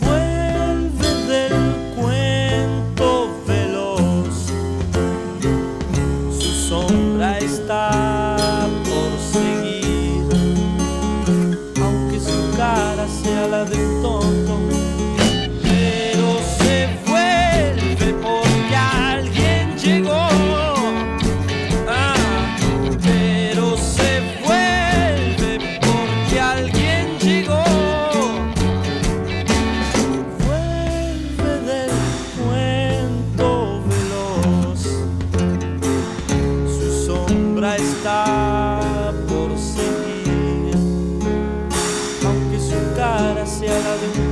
Vuelve del cuento veloz, su sombra está por seguir, aunque su cara sea la de... obra está por seguir, aunque su cara sea la de